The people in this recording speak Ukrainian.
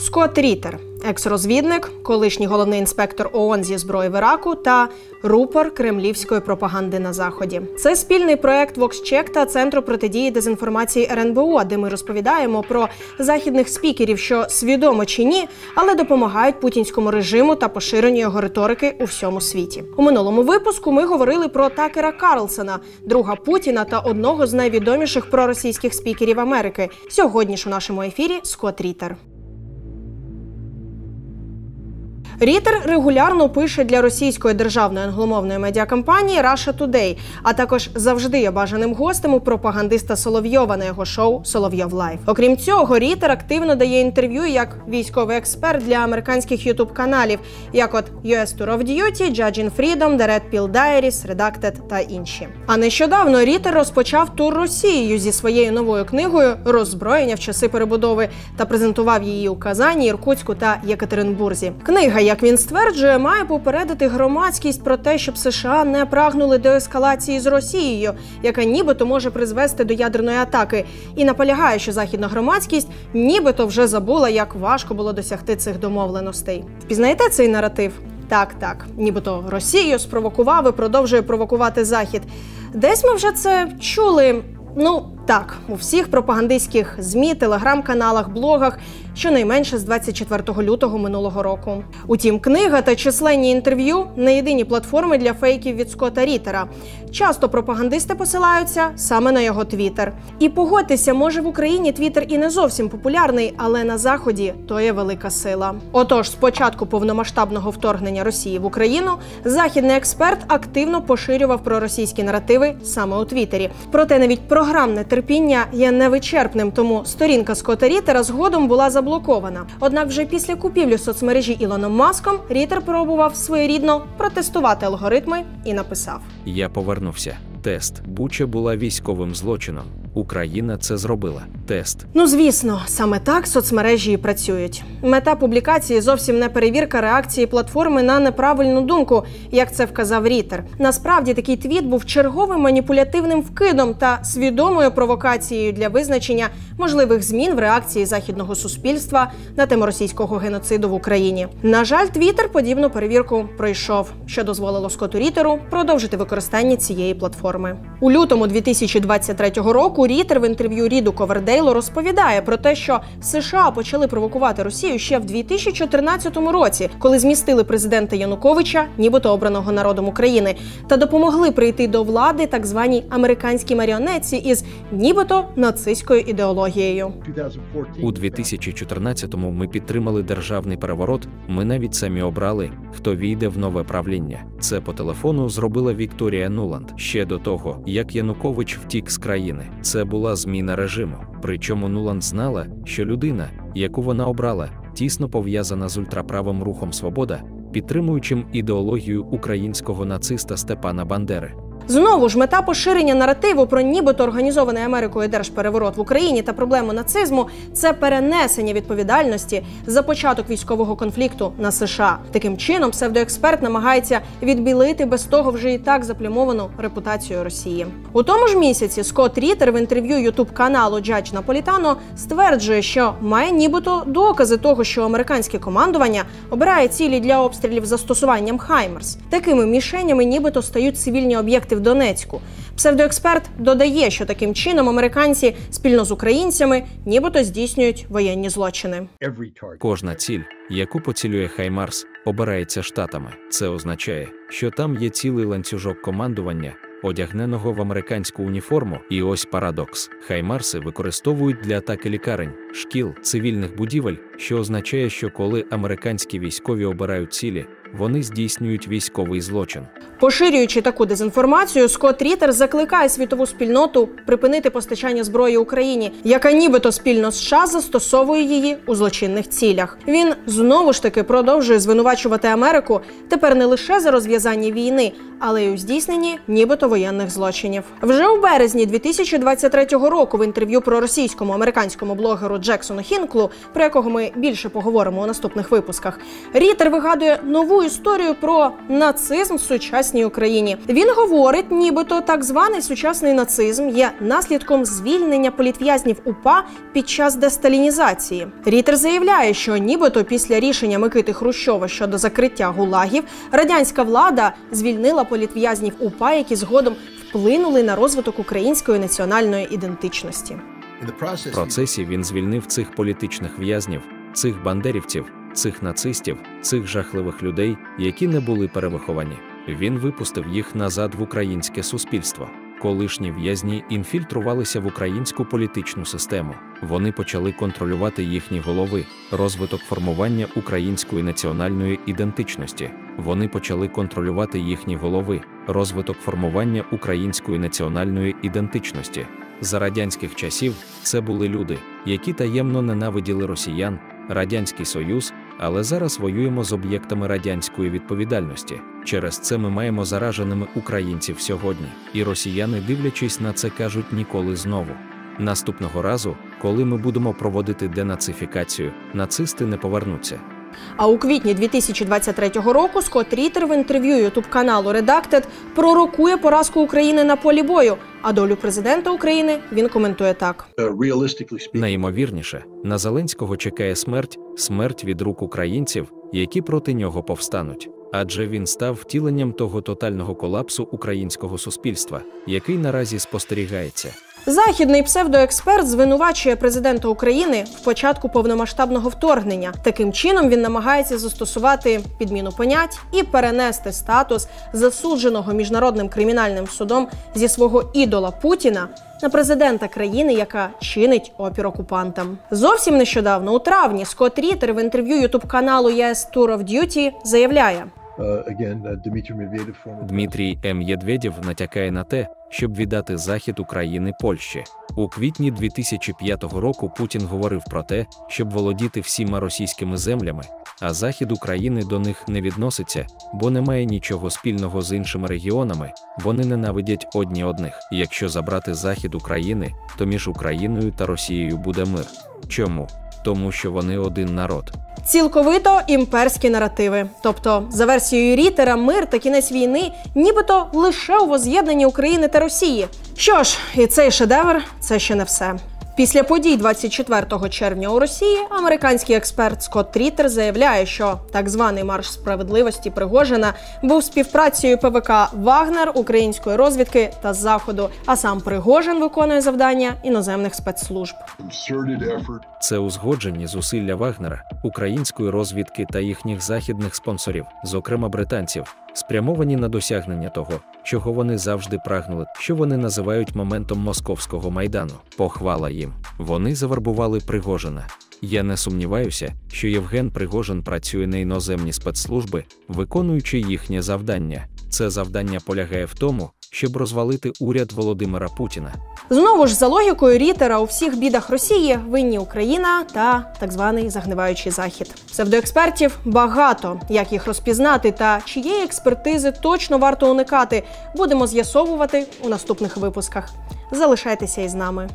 Скотт Рітер, екс-розвідник, колишній головний інспектор ООН зі зброї в Іраку та рупор кремлівської пропаганди на заході. Це спільний проект VoxCheck та центру протидії дезінформації РНБО, де ми розповідаємо про західних спікерів, що свідомо чи ні, але допомагають путінському режиму та поширенню його риторики у всьому світі. У минулому випуску ми говорили про Такера Карлсона, друга Путіна та одного з найвідоміших проросійських спікерів Америки. Сьогодні ж у нашому ефірі Скотт Рітер. Рітер регулярно пише для російської державної англомовної медіакомпанії Russia Today, а також завжди є бажаним гостем у пропагандиста Соловйова на його шоу Соловйов Live. Окрім цього, Рітер активно дає інтерв'ю як військовий експерт для американських ютуб каналів, як от US Tour of Duty, Judging Freedom, The Red Pill Diaries, Redacted та інші. А нещодавно Рітер розпочав тур Росією зі своєю новою книгою Роззброєння в часи перебудови та презентував її у Казані, Іркутську та Єкатеринбурзі. Книга як він стверджує, має попередити громадськість про те, щоб США не прагнули до ескалації з Росією, яка нібито може призвести до ядерної атаки, і наполягає, що західна громадськість нібито вже забула, як важко було досягти цих домовленостей. Впізнаєте цей наратив? Так, так, нібито Росію спровокував і продовжує провокувати Захід. Десь ми вже це чули. Ну так, у всіх пропагандистських змі, телеграм-каналах, блогах, щонайменше з 24 лютого минулого року. Утім, книга та численні інтерв'ю не єдині платформи для фейків від Скотта Рітера. Часто пропагандисти посилаються саме на його твіттер. І погодьтеся, може в Україні твіттер і не зовсім популярний, але на заході то є велика сила. Отож, з початку повномасштабного вторгнення Росії в Україну західний експерт активно поширював проросійські наративи саме у Твіттері. Проте навіть програмне терпіння є невичерпним, тому сторінка Скотта Рітера згодом була заблокована. Однак, вже після купівлі соцмережі Ілоном Маском Рітер пробував своєрідно протестувати алгоритми і написав: Я повернувся. Тест Буча була військовим злочином. Україна це зробила. Тест. Ну звісно, саме так соцмережі і працюють. Мета публікації зовсім не перевірка реакції платформи на неправильну думку, як це вказав Рітер. Насправді такий твіт був черговим маніпулятивним вкидом та свідомою провокацією для визначення можливих змін в реакції західного суспільства на тему російського геноциду в Україні. На жаль, Твіттер подібну перевірку пройшов, що дозволило Скоту Рітеру продовжити використання цієї платформи. У лютому 2023 року Рітер в інтерв'ю Ріду Ковердейлу розповідає про те, що США почали провокувати Росію ще в 2014 році, коли змістили президента Януковича, нібито обраного народом України, та допомогли прийти до влади так званій американській маріонетці із нібито нацистською ідеологією. У 2014-му ми підтримали державний переворот. Ми навіть самі обрали, хто війде в нове правління. Це по телефону зробила Вікторія Нуланд ще до того, як Янукович втік з країни. Це була зміна режиму. Причому Нуланд знала, що людина, яку вона обрала, тісно пов'язана з ультраправим рухом Свобода, підтримуючим ідеологію українського нациста Степана Бандери. Знову ж мета поширення наративу про нібито організований Америкою держпереворот в Україні та проблему нацизму це перенесення відповідальності за початок військового конфлікту на США. Таким чином, псевдоексперт намагається відбілити без того вже і так заплямовану репутацію Росії. У тому ж місяці Скотт Рітер в інтерв'ю ютуб каналу Judge Napolitano стверджує, що має нібито докази того, що американське командування обирає цілі для обстрілів застосуванням Хаймерс. Такими мішенями, нібито стають цивільні об'єкти в Донецьку. Псевдоексперт додає, що таким чином американці спільно з українцями нібито здійснюють воєнні злочини. Кожна ціль, яку поцілює Хаймарс, обирається штатами. Це означає, що там є цілий ланцюжок командування, одягненого в американську уніформу. І ось парадокс: Хаймарси використовують для атаки лікарень, шкіл, цивільних будівель, що означає, що коли американські військові обирають цілі, вони здійснюють військовий злочин. Поширюючи таку дезінформацію, Скотт Рітер закликає світову спільноту припинити постачання зброї Україні, яка нібито спільно з США застосовує її у злочинних цілях. Він знову ж таки продовжує звинувачувати Америку тепер не лише за розв'язання війни, але й у здійсненні нібито воєнних злочинів. Вже у березні 2023 року в інтерв'ю про російському американському блогеру Джексону Хінклу, про якого ми більше поговоримо у наступних випусках, Рітер вигадує нову історію про нацизм в сучасній Україні. Він говорить, нібито так званий сучасний нацизм є наслідком звільнення політв'язнів УПА під час десталінізації. Рітер заявляє, що нібито після рішення Микити Хрущова щодо закриття гулагів радянська влада звільнила політв'язнів УПА, які згодом вплинули на розвиток української національної ідентичності. В процесі він звільнив цих політичних в'язнів, цих бандерівців, цих нацистів, цих жахливих людей, які не були перевиховані. Він випустив їх назад в українське суспільство. Колишні в'язні інфільтрувалися в українську політичну систему. Вони почали контролювати їхні голови, розвиток формування української національної ідентичності. Вони почали контролювати їхні голови, розвиток формування української національної ідентичності. За радянських часів це були люди, які таємно ненавиділи росіян, радянський союз, але зараз воюємо з об'єктами радянської відповідальності. Через це ми маємо зараженими українців сьогодні, і росіяни, дивлячись на це, кажуть ніколи знову. Наступного разу, коли ми будемо проводити денацифікацію, нацисти не повернуться. А у квітні 2023 року Скотт Рітер в інтерв'ю ютуб каналу Redacted пророкує поразку України на полі бою. А долю президента України він коментує так: найімовірніше на Зеленського чекає смерть, смерть від рук українців, які проти нього повстануть. Адже він став втіленням того тотального колапсу українського суспільства, який наразі спостерігається. Західний псевдоексперт звинувачує президента України в початку повномасштабного вторгнення. Таким чином він намагається застосувати підміну понять і перенести статус засудженого міжнародним кримінальним судом зі свого ідола Путіна на президента країни, яка чинить опір окупантам. Зовсім нещодавно, у травні, Скотт Рітер в інтерв'ю ютуб каналу Yes Tour of Duty заявляє. Дмитрій М. Єдведєв натякає на те, щоб віддати захід України Польщі. У квітні 2005 року Путін говорив про те, щоб володіти всіма російськими землями, а захід України до них не відноситься, бо немає нічого спільного з іншими регіонами, вони ненавидять одні одних. Якщо забрати захід України, то між Україною та Росією буде мир. Чому? Тому що вони один народ. Цілковито імперські наративи. Тобто, за версією Рітера, мир та кінець війни, нібито лише у воз'єднанні України та Росії. Що ж, і цей шедевр це ще не все. Після подій 24 червня у Росії американський експерт Скотт Трітер заявляє, що так званий марш справедливості Пригожина був співпрацею ПВК Вагнер, української розвідки та заходу. А сам Пригожин виконує завдання іноземних спецслужб. Це узгоджені зусилля Вагнера, української розвідки та їхніх західних спонсорів, зокрема британців, спрямовані на досягнення того, чого вони завжди прагнули, що вони називають моментом московського майдану. Похвала їм. Вони завербували Пригожина. Я не сумніваюся, що Євген Пригожин працює на іноземні спецслужби, виконуючи їхнє завдання. Це завдання полягає в тому, щоб розвалити уряд Володимира Путіна. Знову ж за логікою Рітера у всіх бідах Росії винні Україна та так званий загниваючий захід. Псевдоекспертів багато. Як їх розпізнати та чиєї експертизи точно варто уникати, будемо з'ясовувати у наступних випусках. Залишайтеся із нами.